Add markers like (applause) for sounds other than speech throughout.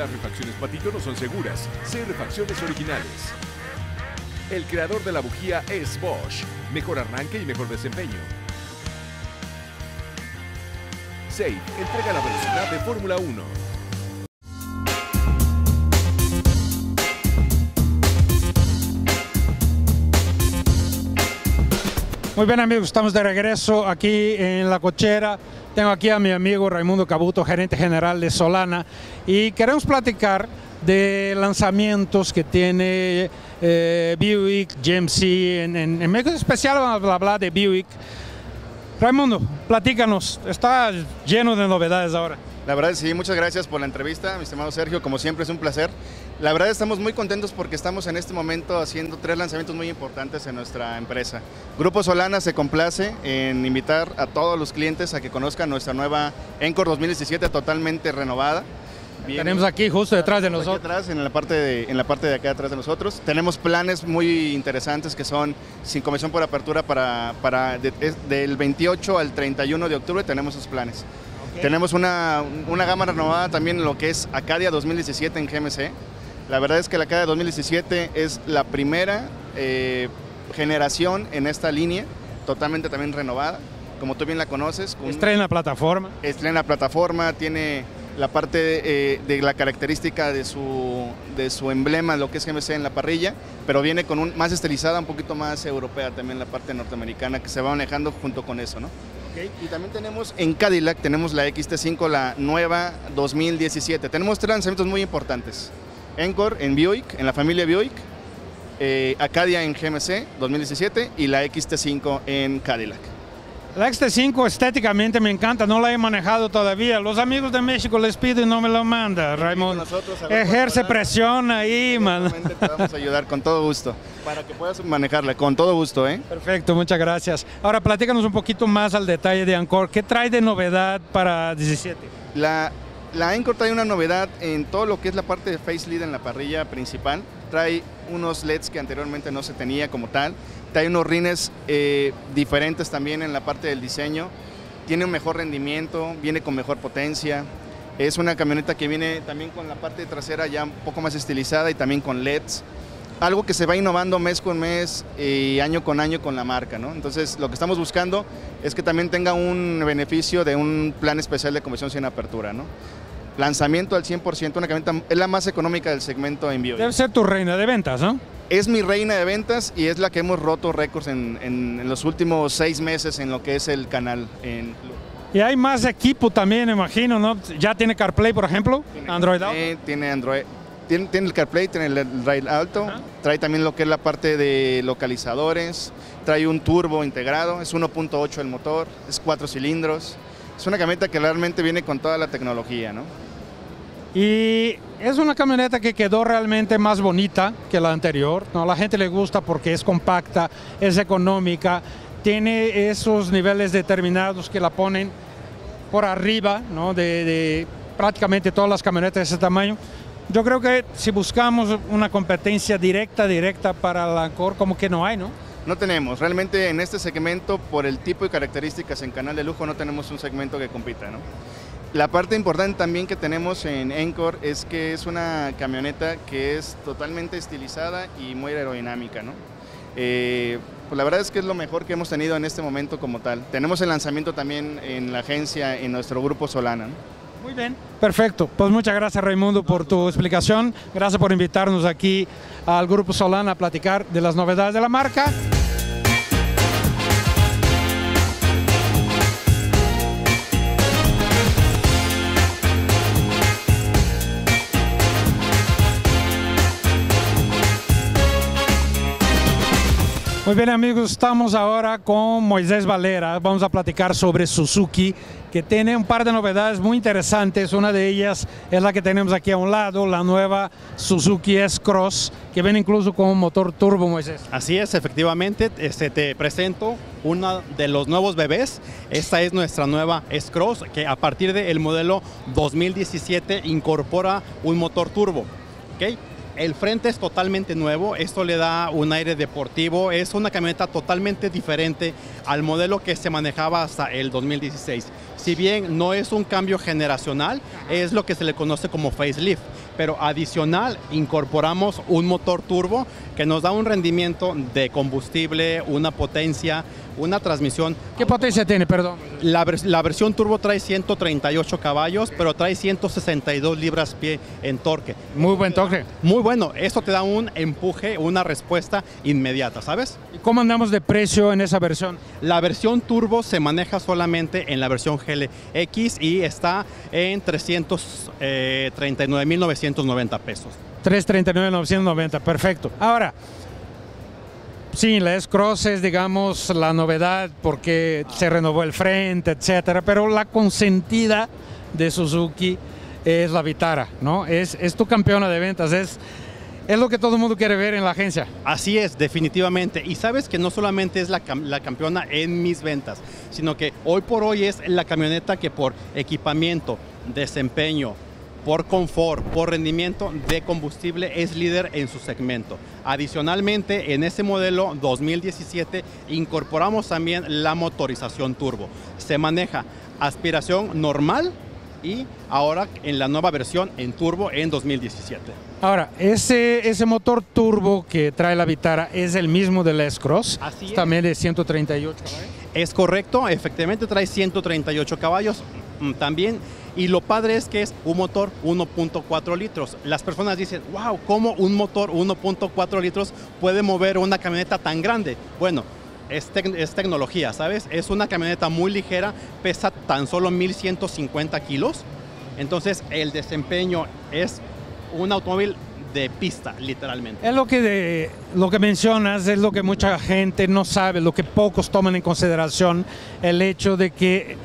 Las refacciones Patito no son seguras, sé refacciones originales. El creador de la bujía es Bosch. Mejor arranque y mejor desempeño. Safe entrega la velocidad de Fórmula 1. Muy bien amigos, estamos de regreso aquí en La Cochera. Tengo aquí a mi amigo Raimundo Cabuto, gerente general de Solana, y queremos platicar de lanzamientos que tiene eh, Buick, GMC, en, en, en México especial vamos a hablar de Buick. Raimundo, platícanos, está lleno de novedades ahora. La verdad, sí, muchas gracias por la entrevista, mi estimado Sergio. Como siempre, es un placer. La verdad, estamos muy contentos porque estamos en este momento haciendo tres lanzamientos muy importantes en nuestra empresa. Grupo Solana se complace en invitar a todos los clientes a que conozcan nuestra nueva Encore 2017 totalmente renovada. Tenemos aquí justo detrás de nosotros. Atrás, en la, parte de, en la parte de acá detrás de nosotros. Tenemos planes muy interesantes que son sin comisión por apertura para, para de, del 28 al 31 de octubre tenemos esos planes. Okay. Tenemos una, una, gama renovada también en lo que es Acadia 2017 en GMC. La verdad es que la Acadia 2017 es la primera eh, generación en esta línea, totalmente también renovada, como tú bien la conoces. Estrena plataforma. Estrena plataforma, tiene la parte eh, de la característica de su, de su emblema, lo que es GMC en la parrilla, pero viene con un más estilizada, un poquito más europea también la parte norteamericana que se va manejando junto con eso, ¿no? Okay. Y también tenemos en Cadillac, tenemos la XT5, la nueva 2017. Tenemos tres lanzamientos muy importantes. Encore en Buick, en la familia Buick, eh, Acadia en GMC 2017 y la XT5 en Cadillac. La XT5 estéticamente me encanta, no la he manejado todavía. Los amigos de México les pido y no me lo manda, Raimundo. Ejerce presión ahí, man. Te vamos a ayudar con todo gusto para que puedas manejarla, con todo gusto, ¿eh? Perfecto, muchas gracias. Ahora platícanos un poquito más al detalle de Encore. ¿Qué trae de novedad para 17? La, la Encore trae una novedad en todo lo que es la parte de face lead en la parrilla principal. Trae unos LEDs que anteriormente no se tenía como tal. Trae unos rines eh, diferentes también en la parte del diseño. Tiene un mejor rendimiento, viene con mejor potencia. Es una camioneta que viene también con la parte trasera ya un poco más estilizada y también con LEDs. Algo que se va innovando mes con mes y año con año con la marca. ¿no? Entonces lo que estamos buscando es que también tenga un beneficio de un plan especial de conversión sin apertura. ¿no? lanzamiento al 100%, una camioneta es la más económica del segmento en bio. Debe ser tu reina de ventas, ¿no? Es mi reina de ventas y es la que hemos roto récords en, en, en los últimos seis meses en lo que es el canal. En... Y hay más equipo también, imagino, ¿no? ¿Ya tiene CarPlay, por ejemplo? Tiene Android Auto. Tiene Android. Tiene, tiene, el CarPlay, tiene el Rail Alto, Ajá. trae también lo que es la parte de localizadores, trae un turbo integrado, es 1.8 el motor, es cuatro cilindros. Es una camioneta que realmente viene con toda la tecnología, ¿no? Y es una camioneta que quedó realmente más bonita que la anterior. ¿no? A la gente le gusta porque es compacta, es económica, tiene esos niveles determinados que la ponen por arriba ¿no? de, de prácticamente todas las camionetas de ese tamaño. Yo creo que si buscamos una competencia directa, directa para la Encore, como que no hay, ¿no? No tenemos. Realmente en este segmento, por el tipo y características en canal de lujo, no tenemos un segmento que compita, ¿no? La parte importante también que tenemos en Encore es que es una camioneta que es totalmente estilizada y muy aerodinámica, ¿no? Eh, pues la verdad es que es lo mejor que hemos tenido en este momento como tal. Tenemos el lanzamiento también en la agencia, en nuestro grupo Solana. Muy bien. Perfecto. Pues muchas gracias Raimundo por tu explicación. Gracias por invitarnos aquí al grupo Solana a platicar de las novedades de la marca. Muy bien amigos, estamos ahora con Moisés Valera, vamos a platicar sobre Suzuki, que tiene un par de novedades muy interesantes, una de ellas es la que tenemos aquí a un lado, la nueva Suzuki S-Cross, que viene incluso con un motor turbo, Moisés. Así es, efectivamente, este, te presento uno de los nuevos bebés, esta es nuestra nueva S-Cross, que a partir del modelo 2017 incorpora un motor turbo. ¿okay? El frente es totalmente nuevo, esto le da un aire deportivo, es una camioneta totalmente diferente al modelo que se manejaba hasta el 2016. Si bien no es un cambio generacional, es lo que se le conoce como facelift, pero adicional incorporamos un motor turbo que nos da un rendimiento de combustible, una potencia, una transmisión. ¿Qué potencia tiene, perdón? La, la, versión turbo trae 138 caballos, pero trae 162 libras pie en torque. Muy buen torque. Muy bueno. Esto te da un empuje, una respuesta inmediata, ¿sabes? ¿Y cómo andamos de precio en esa versión? La versión turbo se maneja solamente en la versión GLX y está en 339.990 pesos. 339.990, perfecto. Ahora, Sí, la S-Cross es, digamos, la novedad porque se renovó el frente, etcétera, pero la consentida de Suzuki es la Vitara, ¿no? Es, es tu campeona de ventas, es, es lo que todo el mundo quiere ver en la agencia. Así es, definitivamente. Y sabes que no solamente es la, la campeona en mis ventas, sino que hoy por hoy es la camioneta que por equipamiento, desempeño, por confort, por rendimiento de combustible es líder en su segmento. Adicionalmente, en este modelo 2017 incorporamos también la motorización turbo. Se maneja aspiración normal y ahora en la nueva versión en turbo en 2017. Ahora, ese, ese motor turbo que trae la Vitara es el mismo del S-Cross, también de 138 caballos. Es correcto, efectivamente trae 138 caballos. Mm, también y lo padre es que es un motor 1.4 litros. Las personas dicen, wow, ¿cómo un motor 1.4 litros puede mover una camioneta tan grande? Bueno, es, tecnología, ¿sabes? Es una camioneta muy ligera, pesa tan solo 1150 kilos. Entonces el desempeño es un automóvil de pista, literalmente. Es lo que, lo que mencionas, es lo que mucha gente no sabe, lo que pocos toman en consideración, el hecho de que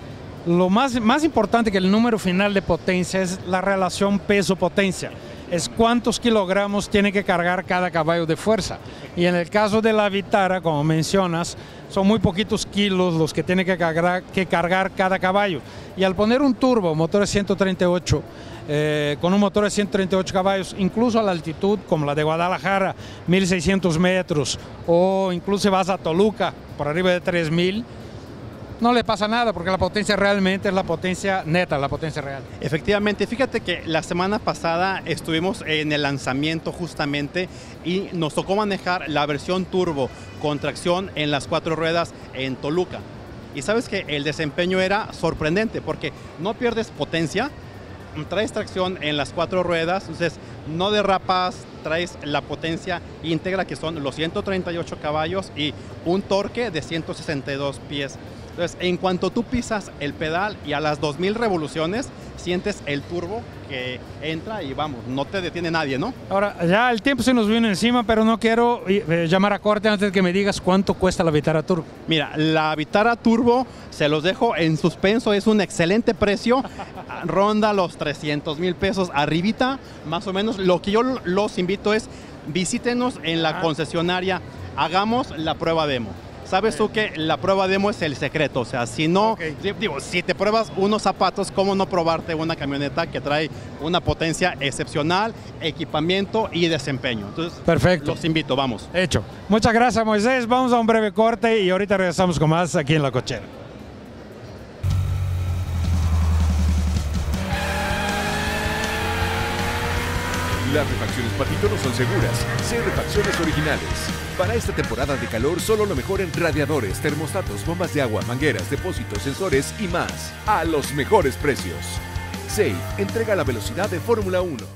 lo más, más importante que el número final de potencia es la relación peso-potencia. Es cuántos kilogramos tiene que cargar cada caballo de fuerza. Y en el caso de la Vitara, como mencionas, son muy poquitos kilos los que tiene que cargar, que cargar cada caballo. Y al poner un turbo, motor de 138, eh, con un motor de 138 caballos, incluso a la altitud como la de Guadalajara, 1600 metros, o incluso vas a Toluca, por arriba de 3000, no le pasa nada porque la potencia realmente es la potencia neta, la potencia real. Efectivamente, fíjate que la semana pasada estuvimos en el lanzamiento justamente y nos tocó manejar la versión turbo con tracción en las cuatro ruedas en Toluca. Y sabes que el desempeño era sorprendente porque no pierdes potencia, traes tracción en las cuatro ruedas, entonces no derrapas, traes la potencia íntegra que son los 138 caballos y un torque de 162 pies. Entonces, en cuanto tú pisas el pedal y a las 2000 revoluciones, sientes el turbo que entra y vamos, no te detiene nadie, ¿no? Ahora, ya el tiempo se nos viene encima, pero no quiero eh, llamar a corte antes de que me digas cuánto cuesta la Vitara Turbo. Mira, la Vitara Turbo se los dejo en suspenso, es un excelente precio, (laughs) ronda los 300 mil pesos arribita, más o menos. Lo que yo los invito es visítenos en la concesionaria, hagamos la prueba demo. Sabes tú que la prueba demo es el secreto, o sea, si no, digo, si te pruebas unos zapatos, ¿cómo no probarte una camioneta que trae una potencia excepcional, equipamiento y desempeño? Entonces, perfecto. Los invito, vamos. Hecho. Muchas gracias, Moisés. Vamos a un breve corte y ahorita regresamos con más aquí en la cochera. Las refacciones Patito no son seguras, Sé refacciones originales. Para esta temporada de calor, solo lo mejor en radiadores, termostatos, bombas de agua, mangueras, depósitos, sensores y más. A los mejores precios. Safe entrega la velocidad de Fórmula 1.